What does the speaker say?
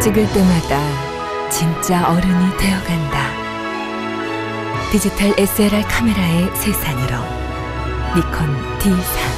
찍을 때마다 진짜 어른이 되어간다. 디지털 SLR 카메라의 세상으로 니콘 D3